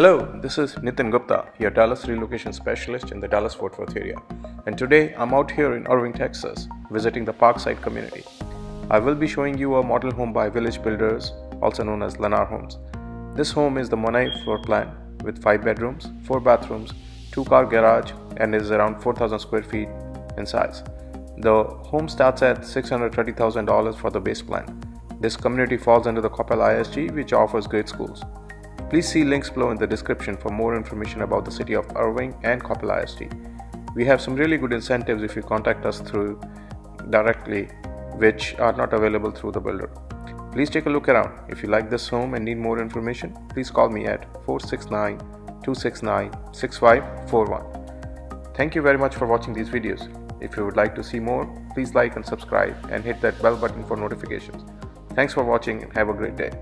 Hello, this is Nitin Gupta, your Dallas relocation specialist in the Dallas Fort Worth area. And today I'm out here in Irving, Texas, visiting the Parkside community. I will be showing you a model home by Village Builders, also known as Lennar Homes. This home is the Monet floor plan with 5 bedrooms, 4 bathrooms, 2 car garage, and is around 4,000 square feet in size. The home starts at $630,000 for the base plan. This community falls under the Coppell ISD, which offers great schools. Please see links below in the description for more information about the city of Irving and Coppell ISD. We have some really good incentives if you contact us through directly, which are not available through the builder. Please take a look around. If you like this home and need more information, please call me at 469 269 6541. Thank you very much for watching these videos. If you would like to see more, please like and subscribe and hit that bell button for notifications. Thanks for watching and have a great day.